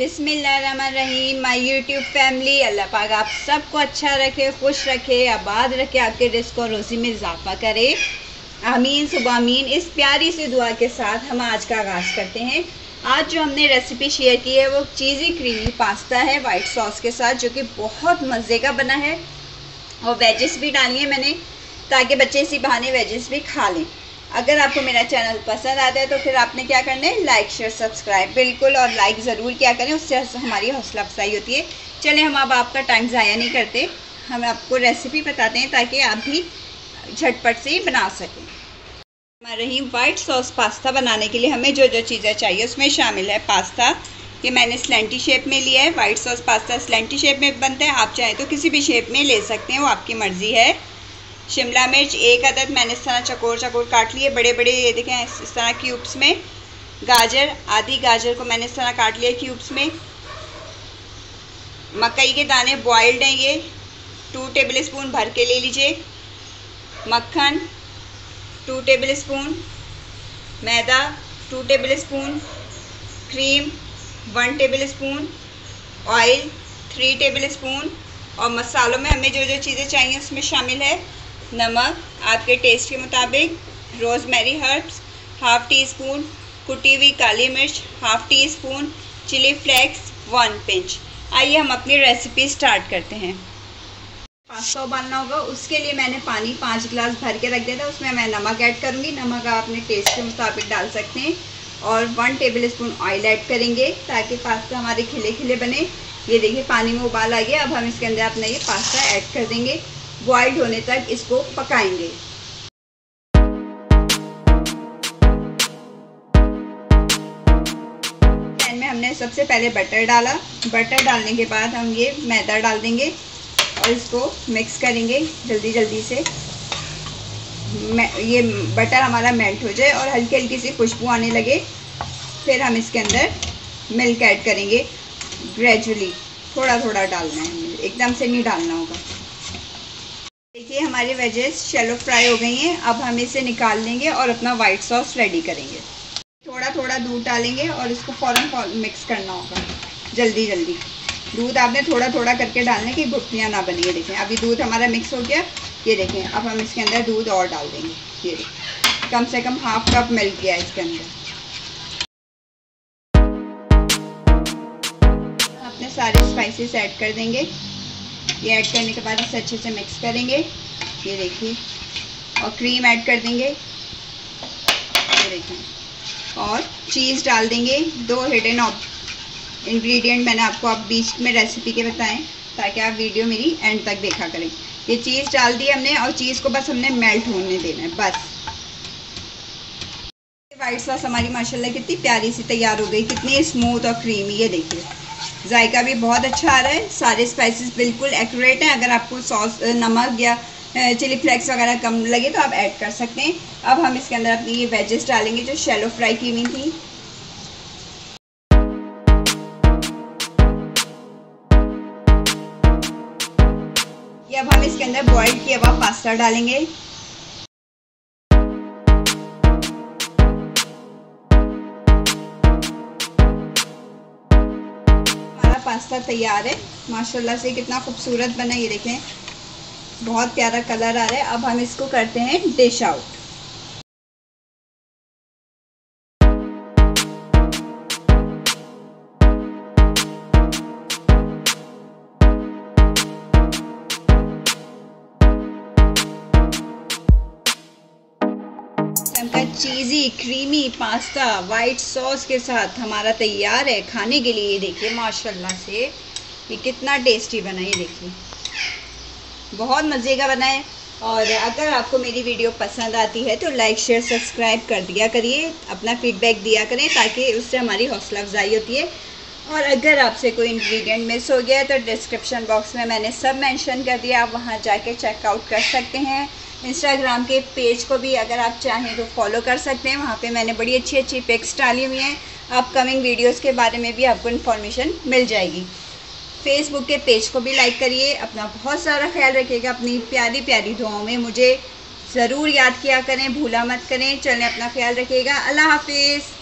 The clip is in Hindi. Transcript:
बिसमीम माई यूट्यूब फैमिली अल्लाह पाक आप सबको अच्छा रखे, खुश रखे, आबाद रखे, आपके रिस्क और रोज़ी में इजाफा करे। आमीन, सुबह आमीन। इस प्यारी सी दुआ के साथ हम आज का आगाज़ करते हैं। आज जो हमने रेसिपी शेयर की है, वो चीज़ी क्रीमी पास्ता है वाइट सॉस के साथ, जो कि बहुत मज़े का बना है। और वेजेस भी डाली हैं मैंने, ताकि बच्चे इसी बहाने वेजेस भी खा लें। अगर आपको मेरा चैनल पसंद आता है तो फिर आपने क्या करना है? लाइक शेयर सब्सक्राइब बिल्कुल, और लाइक ज़रूर क्या करें। उससे हमारी हौसला अफजाई होती है। चलें, हम अब आपका टाइम ज़ाया नहीं करते। हम आपको रेसिपी बताते हैं, ताकि आप भी झटपट से ही बना सकें। रही वाइट सॉस पास्ता बनाने के लिए। हमें जो जो चीज़ें चाहिए, उसमें शामिल है पास्ता ये मैंने स्लेंटी शेप में लिया है। White sauce pasta slanty shape में बनता है। आप चाहें तो किसी भी शेप में ले सकते हैं। वो आपकी मर्ज़ी है। शिमला मिर्च एक अदद मैंने इस तरह चकोर चकोर काट लिए बड़े बड़े ये देखें इस तरह क्यूब्स में। गाजर, आधी गाजर को मैंने इस तरह काट लिया क्यूब्स में। मकई के दाने बॉइल्ड हैं ये। टू टेबल स्पून भर के ले लीजिए। मक्खन टू टेबल स्पून मैदा two tablespoon cream one tablespoon oil three tablespoon और मसालों में हमें जो जो चीज़ें चाहिए उसमें शामिल है। नमक आपके टेस्ट के मुताबिक rosemary herbs half teaspoon कुटी हुई काली मिर्च half teaspoon chilli flakes one pinch आइए हम अपनी रेसिपी स्टार्ट करते हैं। पास्ता उबालना होगा, उसके लिए मैंने पानी पाँच गिलास भर के रख दिया था, उसमें मैं नमक ऐड करूँगी। नमक आप अपने टेस्ट के मुताबिक डाल सकते हैं और one tablespoon oil add करेंगे ताकि पास्ता हमारे खिले खिले बने। ये देखिए, पानी में उबाल आ गया। अब हम इसके अंदर अपना ये पास्ता ऐड कर देंगे। बॉइल्ड होने तक इसको पकाएँगे। पैन में हमने सबसे पहले बटर डाला। बटर डालने के बाद हम ये मैदा डाल देंगे और इसको मिक्स करेंगे जल्दी जल्दी से। ये बटर हमारा मेल्ट हो जाए और हल्की हल्की सी खुशबू आने लगे। फिर हम इसके अंदर मिल्क ऐड करेंगे ग्रेजुअली थोड़ा थोड़ा डालना है। एकदम से नहीं डालना होगा। देखिए, हमारी वेजेस शेलो फ्राई हो गई हैं। अब हम इसे निकाल लेंगे और अपना वाइट सॉस रेडी करेंगे। थोड़ा थोड़ा दूध डालेंगे और इसको फ़ौरन मिक्स करना होगा। जल्दी जल्दी। दूध आपने थोड़ा थोड़ा करके डालने की गुटलियाँ ना बनी है देखें। अभी दूध हमारा मिक्स हो गया। ये देखें, अब हम इसके अंदर दूध और डाल देंगे। ये कम से कम हाफ़ कप मिल्क गया इसके अंदर। अपने सारे स्पाइसेस ऐड कर देंगे। ये ऐड करने के बाद इसे अच्छे से मिक्स करेंगे। ये देखिए। और क्रीम ऐड कर देंगे। ये देखिए। और चीज़ डाल देंगे। दो हिडन इंग्रेडिएंट मैंने आपको आप बीच में रेसिपी के बताएँ, ताकि आप वीडियो मेरी एंड तक देखा करें। ये चीज़ डाल दी हमने, और चीज़ को बस हमने मेल्ट होने देना है। बस। वाइट सॉस हमारी माशाल्लाह कितनी प्यारी सी तैयार हो गई। कितनी स्मूथ और क्रीमी ये देखिए। जायका भी बहुत अच्छा आ रहा है। सारे स्पाइसेस बिल्कुल एक्यूरेट हैं। अगर आपको सॉस नमक या चिली फ्लेक्स वगैरह कम लगे तो आप ऐड कर सकते हैं। अब हम इसके अंदर अपनी ये वेजेस डालेंगे जो शेलो फ्राई की हुई थी। अब हम इसके अंदर बॉइल किया हुआ पास्ता डालेंगे। पास्ता तैयार है। माशाल्लाह से कितना खूबसूरत बना ये देखें। बहुत प्यारा कलर आ रहा है। अब हम इसको करते हैं डिश आउट का cheesy creamy pasta white sauce के साथ हमारा तैयार है खाने के लिए। ये देखिए माशाल्लाह से। ये कितना टेस्टी बना ये देखिए। बहुत मज़े का बना है। और अगर आपको मेरी वीडियो पसंद आती है तो लाइक शेयर सब्सक्राइब कर दिया करिए। अपना फीडबैक दिया करें ताकि उससे हमारी हौसला अफजाई होती है। और अगर आपसे कोई इंग्रेडिएंट मिस हो गया तो डिस्क्रिप्शन बॉक्स में मैंने सब मेंशन कर दिया, आप वहाँ जाके चेकआउट कर सकते हैं। इंस्टाग्राम के पेज को भी अगर आप चाहें तो फॉलो कर सकते हैं, वहाँ पे मैंने बड़ी अच्छी अच्छी पिक्स डाली हुई हैं। अपकमिंग वीडियोस के बारे में भी आपको इन्फॉर्मेशन मिल जाएगी। फेसबुक के पेज को भी लाइक करिए, अपना बहुत सारा ख्याल रखिएगा, अपनी प्यारी प्यारी दुआओं में मुझे ज़रूर याद किया करें, भूला मत करें। चलें, अपना ख्याल रखिएगा। अल्लाह हाफिज़।